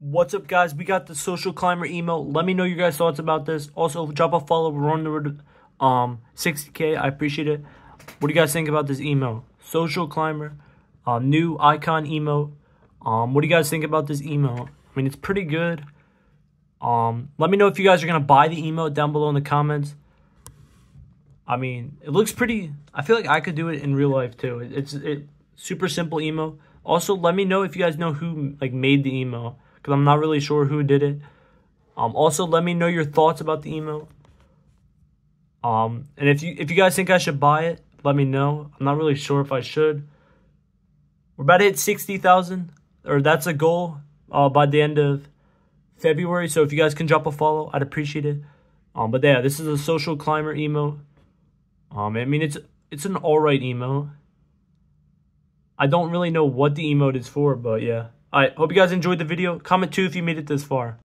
What's up, guys? We got the social climber emote. Let me know your guys' thoughts about this. Also, drop a follow. We're on the road um 60k. I appreciate it. What do you guys think about this emote? Social climber, um, new icon emo. Um, what do you guys think about this emote? I mean, it's pretty good. Um, let me know if you guys are gonna buy the emote down below in the comments. I mean, it looks pretty. I feel like I could do it in real life too. It's it super simple emo. Also, let me know if you guys know who like made the emo because I'm not really sure who did it. Um, also, let me know your thoughts about the emote. Um, and if you if you guys think I should buy it, let me know. I'm not really sure if I should. We're about to hit sixty thousand, or that's a goal uh, by the end of February. So if you guys can drop a follow, I'd appreciate it. Um, but yeah, this is a social climber emo. Um, I mean it's it's an alright emo. I don't really know what the emote is for, but yeah. I hope you guys enjoyed the video. Comment too if you made it this far.